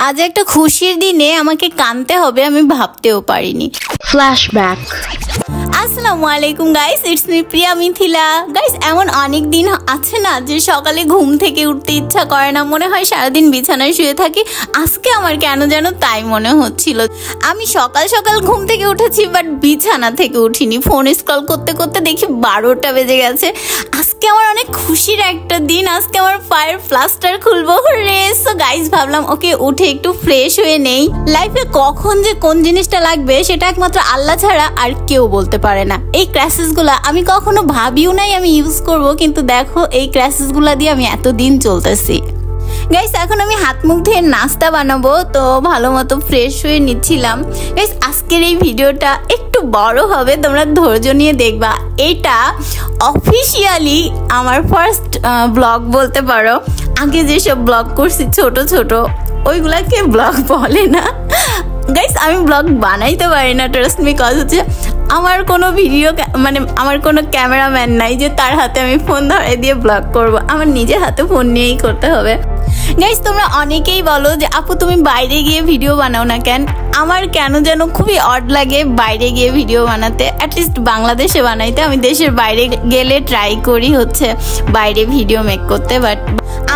আজ একটা খুশির দিনে আমাকে কানতে হবে আমি ভাবতেও পারিনি Flashback. আসসালামু আলাইকুম guys it's me Priya Mithila guys এমন অনেক দিন আছে না যে সকালে ঘুম থেকে উঠতে ইচ্ছা করে না। মনে হয় সারাদিন বিছানায় শুয়ে থাকি। আজকে আমার কেন যেন তাই মনে হচ্ছিল। আমি সকাল সকাল ঘুম থেকে উঠেছি বাট বিছানা থেকে উঠিনি। ফোন স্ক্রল করতে করতে দেখি বারোটা বেজে গেছে। আজকে আমার অনেক খুশির একটা দিন। আজকে আমার ফায়ার প্লাস্টার খুলবো। রে সো গাইস ভাবলাম, ওকে উঠে একটু ফ্রেশ হয়ে নেই। লাইফে কখন যে কোন জিনিসটা লাগবে, সেটা একমাত্র আল্লাহ ছাড়া আর কেউ বলতে পারে না। এই ক্র্যাসেসগুলো আমি কখনো ভাবিও নাই আমি ইউজ করব, কিন্তু দেখো এই ক্র্যাসেসগুলো দিয়ে আমি এতদিন চলতেছি। গাইস এখন আমি হাত মুখ ধুয়ে নাস্তা বানাবো, তো ভালো মতো ফ্রেশ হয়ে নিচ্ছিলাম। গাইস আজকের এই ভিডিওটা একটু বড় হবে, তোমরা ধৈর্য নিয়ে দেখবা। এটা অফিসিয়ালি আমার ফার্স্ট ব্লগ বলতে পারো। আগে যেসব ব্লগ করছি ছোট ছোট, ওইগুলাকে ব্লগ বলে না। গাইস আমি ব্লগ বানাইতে পারি না ট্রাস্ট মি কজ হচ্ছে আমার কোনো ভিডিও মানে আমার কোনো ক্যামেরাম্যান নাই যে তার হাতে আমি ফোন ধরে দিয়ে ব্লগ করব। আমার নিজের হাতে ফোন নিয়েই করতে হবে। গাইস তোমরা অনেকেই বলো যে, আপু, তুমি বাইরে গিয়ে ভিডিও বানাও না কেন? আমার কেন যেন খুবই অড লাগে বাইরে গিয়ে ভিডিও বানাতে। অ্যাটলিস্ট বাংলাদেশে বানাইতে। আমি দেশের বাইরে গেলে ট্রাই করি হচ্ছে বাইরে ভিডিও মেক করতে বাট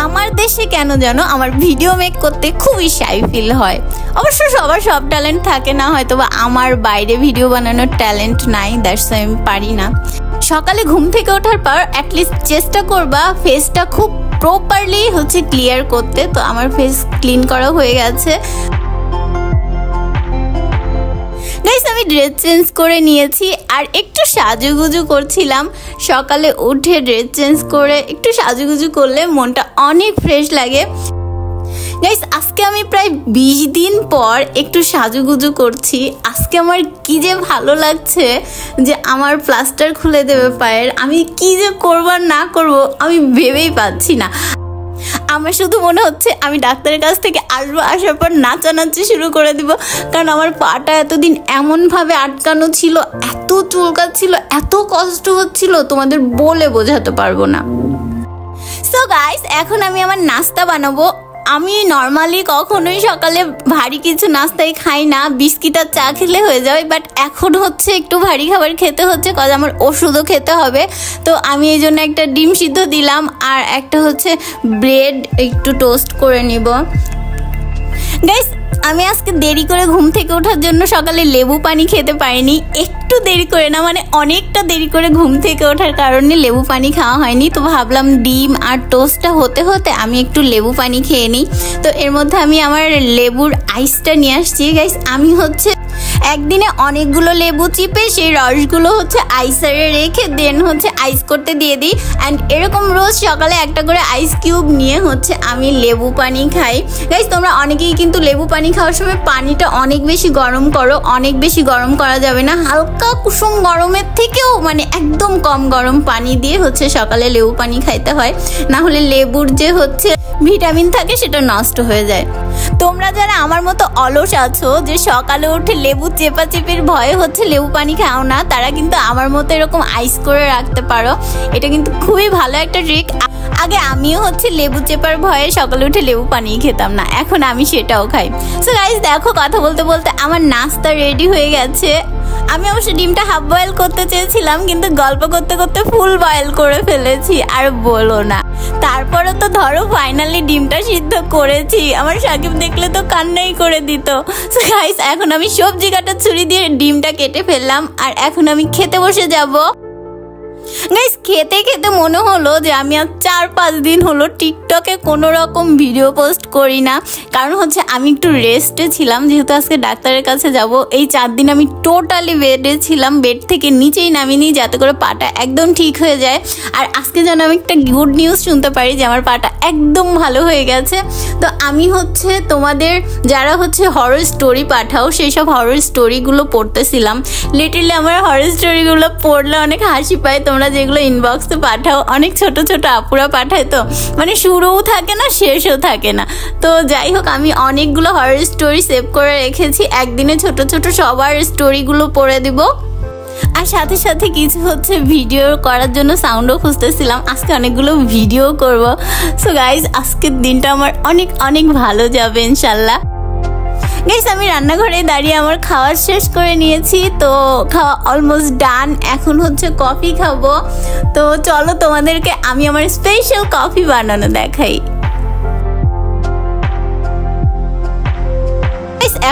আমার দেশে কেন যেন আমার ভিডিও মেক করতে খুবই শাই ফিল হয়? অবশ্য সবার সব ট্যালেন্ট থাকে না হয়তো বা আমার বাইরে ভিডিও বানানোর ট্যালেন্ট নাই দ্যাটস আমি পারি না। সকালে ঘুম থেকে ওঠার পর অ্যাটলিস্ট চেষ্টা করবা ফেসটা খুব প্রপারলি হচ্ছে ক্লিয়ার করতে। তো আমার ফেস ক্লিন করা হয়ে গেছে। গাইস আমি ড্রেস চেঞ্জ করে নিয়েছি আর একটু সাজুগুজু করছিলাম। সকালে উঠে ড্রেস চেঞ্জ করে একটু সাজুগুজু করলে মনটা অনেক ফ্রেশ লাগে। গাইস আজকে আমি প্রায় বিশ দিন পর একটু সাজুগুজু করছি। আজকে আমার কি যে ভালো লাগছে যে আমার প্লাস্টার খুলে দেবে পায়ের। আমি কি যে করবার না করব আমি ভেবেই পাচ্ছি না। আমার শুধু মনে হচ্ছে আমি ডাক্তারের কাছ থেকে আসব আসার পর নাচানাচি শুরু করে দিব। কারণ আমার পাটা এতদিন এমনভাবে আটকানো ছিল, এত চুলকাচ্ছিল, এত কষ্ট হচ্ছিল, তোমাদের বলে বোঝাতে পারব না। সো গাইস এখন আমি আমার নাস্তা বানাবো। আমি নর্মালি কখনোই সকালে ভারী কিছু নাস্তায় খাই না। বিস্কিট আর চা খেলে হয়ে যাবে বাট এখন হচ্ছে একটু ভারী খাবার খেতে হচ্ছে কজ আমার ওষুধও খেতে হবে। তো আমি এই জন্য একটা ডিম সিদ্ধ দিলাম, আর একটা হচ্ছে ব্রেড একটু টোস্ট করে নিব। গাইস আমি আজকে দেরি করে ঘুম থেকে ওঠার জন্য সকালে লেবু পানি খেতে পারিনি। একটু দেরি করে না মানে অনেকটা দেরি করে ঘুম থেকে ওঠার কারণে লেবু পানি খাওয়া হয়নি। তো ভাবলাম ডিম আর টোস্টটা হতে হতে আমি একটু লেবু পানি খেয়ে নিই। তো এর মধ্যে আমি আমার লেবুর আইসটা নিয়ে আসছি। গাইস আমি হচ্ছে একদিনে অনেকগুলো লেবু চিপে সেই রসগুলো হচ্ছে আইসারে রেখে দেন হচ্ছে আইস করতে দিয়ে দিই। অ্যান্ড এরকম রোজ সকালে একটা করে আইস কিউব নিয়ে হচ্ছে আমি লেবু পানি খাই। গাইস তোমরা অনেকেই কিন্তু লেবু পানি খাওয়ার সময় পানিটা অনেক বেশি গরম করো, অনেক বেশি গরম করা যাবে না। হালকা কুসুম গরমের থেকেও মানে একদম কম গরম পানি দিয়ে হচ্ছে সকালে লেবু পানি খাইতে হয়। না হলে লেবুর যে হচ্ছে ভিটামিন থাকে, সেটা নষ্ট হয়ে যায়। তোমরা যারা আমার মতো অলস আছো, যে সকালে উঠে লেবু চেপাচেপির ভয়ে হচ্ছে লেবু পানি খাও না, তারা কিন্তু আমার মতো এরকম আইস করে রাখতে পারো। এটা কিন্তু খুবই ভালো একটা ট্রিক আগে আমিও হচ্ছে লেবু চেপার ভয়ে সকালে উঠে লেবু পানি খেতাম না, এখন আমি সেটাও খাই। সো গাইজ দেখো কথা বলতে বলতে আমার নাস্তা রেডি হয়ে গেছে। আমি অবশ্য ডিমটা হাফ বয়েল করতে চেয়েছিলাম, কিন্তু গল্প করতে করতে ফুল বয়েল করে ফেলেছি, আর বলো না। তারপরে তো ধরো ফাইনালি ডিমটা সিদ্ধ করেছি। আমার সাকিব দেখলে তো কান্নাই করে দিত। গাইস এখন আমি সবজি কাটা ছুরি দিয়ে ডিমটা কেটে ফেললাম, আর এখন আমি খেতে বসে যাব। গাইস খেতে খেতে মনে হলো যে আমি আর চার পাঁচ দিন হলো টিকটকে কোনো রকম ভিডিও পোস্ট করি না। কারণ হচ্ছে আমি একটু রেস্টে ছিলাম, যেহেতু আজকে ডাক্তারের কাছে যাব। এই চার দিন আমি টোটালি বেডে ছিলাম বেড থেকে নিচেই নামিনি যাতে করে পাটা একদম ঠিক হয়ে যায়। আর আজকে যেন আমি একটা গুড নিউজ শুনতে পারি যে আমার পাটা একদম ভালো হয়ে গেছে। তো আমি হচ্ছে তোমাদের, যারা হচ্ছে হরর স্টোরি পাঠাও সেই সব হরর স্টোরিগুলো পড়তেছিলাম। লিটারলি আমার হরর স্টোরিগুলো পড়লে অনেক হাসি পায়, তোমরা যেগুলো ইনবক্সে পাঠাও, অনেক ছোট ছোট আপুরা পাঠায় তো। মানে শুরুও থাকে না, শেষও থাকে না। তো যাই হোক, আমি অনেকগুলো হরর স্টোরি সেভ করে রেখেছি। একদিনে ছোট ছোট সবার স্টোরিগুলো পড়ে দিব। আর সাথে সাথে কিছু হচ্ছে ভিডিও করার জন্য সাউন্ডও খুঁজতেছিলাম। আজকে অনেকগুলো ভিডিও করব। সো গাইজ আজকের দিনটা আমার অনেক অনেক ভালো যাবে, ইনশাল্লাহ। গাইস আমি রান্নাঘরে দাঁড়িয়ে আমার খাওয়া শেষ করে নিয়েছি, তো খাওয়া অলমোস্ট ডান এখন হচ্ছে কফি খাব। তো চলো তোমাদেরকে আমি আমার স্পেশাল কফি বানানো দেখাই।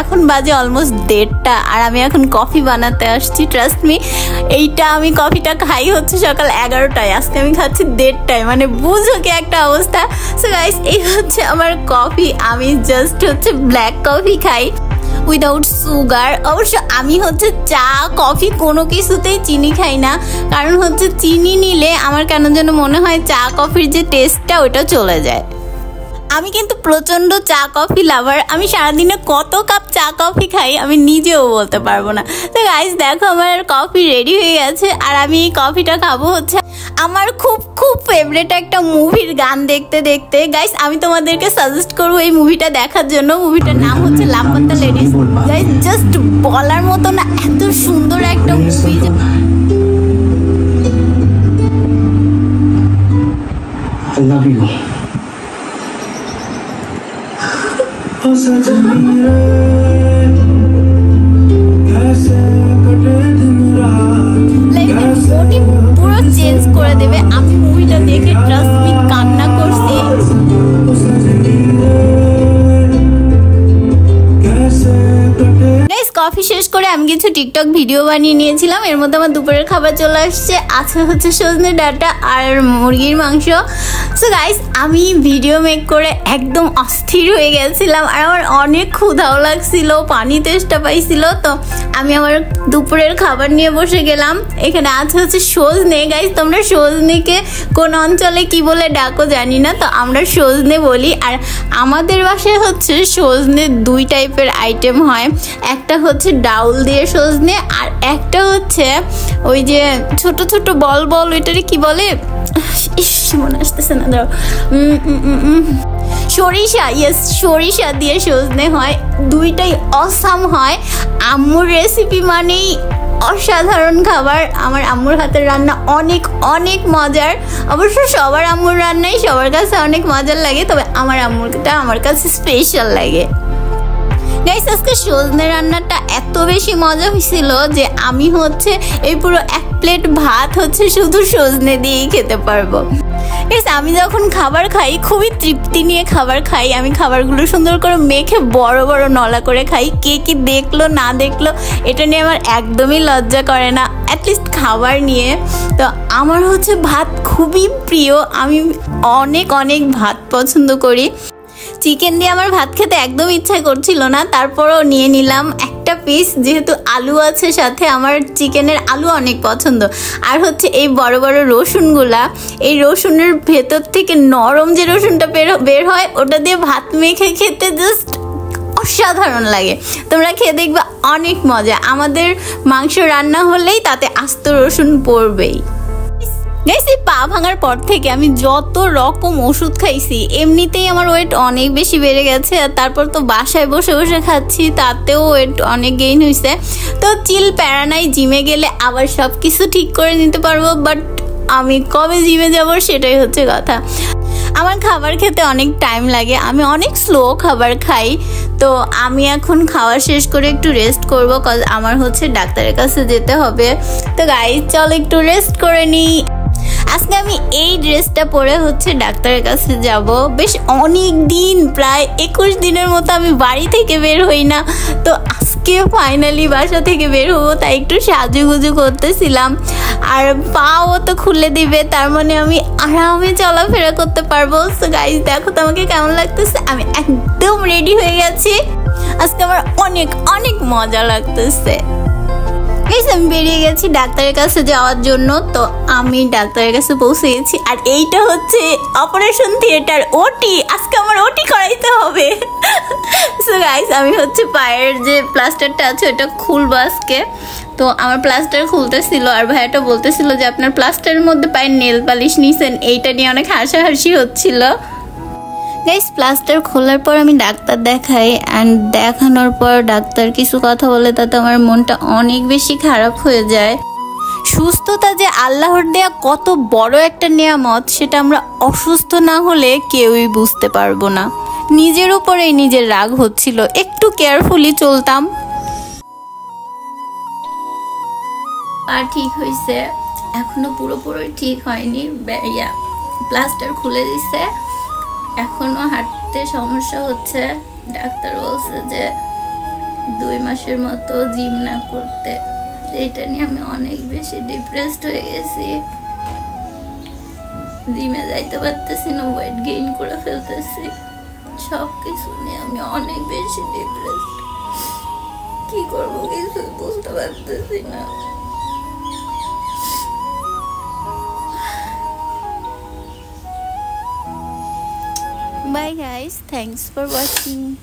এখন বাজে অলমোস্ট দেড়টা আর আমি এখন কফি বানাতে আসছি ট্রাস্ট মি এইটা আমি কফিটা খাই হচ্ছে সকাল এগারোটায়। আজকে আমি খাচ্ছি দেড়টায় মানে বুঝো কি একটা অবস্থা? সো গাইস এই হচ্ছে আমার কফি আমি জাস্ট হচ্ছে ব্ল্যাক কফি খাই উইদাউট সুগার অবশ্য আমি হচ্ছে চা কফি কোনো কিছুতেই চিনি খাই না, কারণ হচ্ছে চিনি নিলে আমার কেন যেন মনে হয় চা কফির যে টেস্টটা ওটা চলে যায়। আমি কিন্তু প্রচণ্ড চা কফি লাভার আমি সারাদিনে কত কাপ চা কফি খাই আমি নিজেও বলতে পারব না। তো গাইজ দেখো আমার কফি রেডি হয়ে গেছে আর আমি এই কফিটা খাব হচ্ছে আমার খুব খুব ফেভারেট একটা মুভির গান দেখতে দেখতে। গাইস আমি তোমাদেরকে সাজেস্ট করব এই মুভিটা দেখার জন্য। মুভিটার নাম হচ্ছে লাম্পাত্তা লেডিস গাইস জাস্ট বলার মতো না, এত সুন্দর একটা movie I love you. Let's go. কিছু টিকটক ভিডিও বানিয়ে নিয়েছিলাম। এর মধ্যে আমার দুপুরের খাবার চলে আসছে। আছে হচ্ছে সজনে ডাটা আর মুরগির মাংস। সো গাইস আমি ভিডিও মেক করে একদম অস্থির হয়ে গেছিলাম আর আমার অনেক ক্ষুধাও লাগছিল, পানি তেষ্টা পাইছিল। তো আমি আমার দুপুরের খাবার নিয়ে বসে গেলাম। এখানে আছে হচ্ছে সজনে। গাইস তোমরা সজনেকে কোন অঞ্চলে কি বলে ডাকো জানি না। তো আমরা সজনে বলি আর আমাদের বাসায় হচ্ছে সজনে দুই টাইপের আইটেম হয়। একটা হচ্ছে ডাউল দিয়ে সজনে, আর একটা হচ্ছে ওই যে ছোট ছোট বল বল, ওইটারে কি বলে? মনে আসতেছে না উম। সরিষা ইয়েস সরিষা দিয়ে সজনে হয়। দুইটাই অসাম হয়। আম্মুর রেসিপি মানেই অসাধারণ খাবার। আমার আম্মুর হাতের রান্না অনেক অনেক মজার। অবশ্য সবার আম্মুর রান্নাই সবার কাছে অনেক মজার লাগে, তবে আমার আম্মুরটা আমার কাছে স্পেশাল লাগে। গাইস আজকে সজনে রান্নাটা এত বেশি মজা হয়েছিল যে আমি হচ্ছে এই পুরো এক প্লেট ভাত হচ্ছে শুধু সজনে দিয়েই খেতে পারব। গাইস আমি যখন খাবার খাই, খুবই তৃপ্তি নিয়ে খাবার খাই। আমি খাবারগুলো সুন্দর করে মেখে বড় বড় নলা করে খাই। কে কি দেখল, না দেখল, এটা নিয়ে আমার একদমই লজ্জা করে না। অ্যাটলিস্ট খাবার নিয়ে। তো আমার হচ্ছে ভাত খুবই প্রিয়। আমি অনেক অনেক ভাত পছন্দ করি। চিকেন দিয়ে আমার ভাত খেতে একদম ইচ্ছা করছিল না, তারপরও নিয়ে নিলাম একটা পিস যেহেতু আলু আছে সাথে, আমার চিকেনের আলু অনেক পছন্দ। আর হচ্ছে এই বড় বড় রসুনগুলা, এই রসুনের ভেতর থেকে নরম যে রসুনটা বের হয়, ওটা দিয়ে ভাত মেখে খেতে জাস্ট অসাধারণ লাগে। তোমরা খেয়ে দেখবে অনেক মজা। আমাদের মাংস রান্না হলেই তাতে আস্ত রসুন পড়বেই। গাইস এই পা ভাঙার পর থেকে আমি যত রকম ওষুধ খাইছি, এমনিতেই আমার ওয়েট অনেক বেশি বেড়ে গেছে আর তারপর তো বাসায় বসে বসে খাচ্ছি, তাতেও ওয়েট অনেক গেইন হয়েছে তো চিল প্যারানাই জিমে গেলে আবার সব কিছু ঠিক করে নিতে পারব বাট আমি কবে জিমে যাব সেটাই হচ্ছে কথা। আমার খাবার খেতে অনেক টাইম লাগে, আমি অনেক স্লো খাবার খাই, তো আমি এখন খাওয়া শেষ করে একটু রেস্ট করব কজ আমার হচ্ছে ডাক্তারের কাছে যেতে হবে। তো গাইজ চল একটু রেস্ট করে নিই। আজকে আমি এই ড্রেসটা পরে হচ্ছে ডাক্তারের কাছে যাব। বেশ অনেক দিন প্রায় একুশ দিনের মতো আমি বাড়ি থেকে বের হই না। তো আজকে ফাইনালি বাসা থেকে বের হব, তাই একটু সাজুগুজু করতেছিলাম। আর পাও তো খুলে দিবে, তার মানে আমি আরামে চলাফেরা করতে পারব। তো গাইজ দেখো তো আমাকে কেমন লাগতেছে? আমি একদম রেডি হয়ে গেছি। আজকে আমার অনেক অনেক মজা লাগতেছে। আমি বেরিয়ে গেছি ডাক্তারের কাছে যাওয়ার জন্য। তো আমি ডাক্তারের কাছে পৌঁছে গেছি আর এইটা হচ্ছে অপারেশন থিয়েটার ওটি আজকে আমার ওটি করাইতে হবে। সো গাইস আমি হচ্ছে পায়ের যে প্লাস্টারটা আছে, ওটা খুলবো আজকে। তো আমার প্লাস্টার খুলতেছিল আর ভাইয়াটা বলতেছিল যে আপনার প্লাস্টারের মধ্যে পায়ের নেল পালিশ নিছেন। এইটা নিয়ে অনেক হাসাহাসি হচ্ছিল। গাইস প্লাস্টার খোলার পর আমি ডাক্তার দেখাই অ্যান্ড দেখানোর পর ডাক্তার কিছু কথা বলে তাতে আমার মনটা অনেক বেশি খারাপ হয়ে যায়। সুস্থতা যে আল্লাহর দেয়া কত বড় একটা নিয়ামত, সেটা আমরা অসুস্থ না হলে কেউই বুঝতে পারব না। নিজের উপরেই নিজের রাগ হচ্ছিল, একটু কেয়ারফুলি চলতাম। আর ঠিক হয়েছে এখনও পুরোপুরি ঠিক হয়নি প্লাস্টার খুলে দিছে। এখনও হাঁটতে সমস্যা হচ্ছে। ডাক্তার বলছে যে দুই মাসের মতো জিম না করতে। এটা নিয়ে আমি অনেক বেশি ডিপ্রেসড হয়ে গেছি। জিমে যাইতে পারতেছি না ওয়েট গেইন করে ফেলতেছি। সব কিছু নিয়ে আমি অনেক বেশি ডিপ্রেসড কি করব কিছু বুঝতে পারতেছি না। Bye guys, thanks for watching.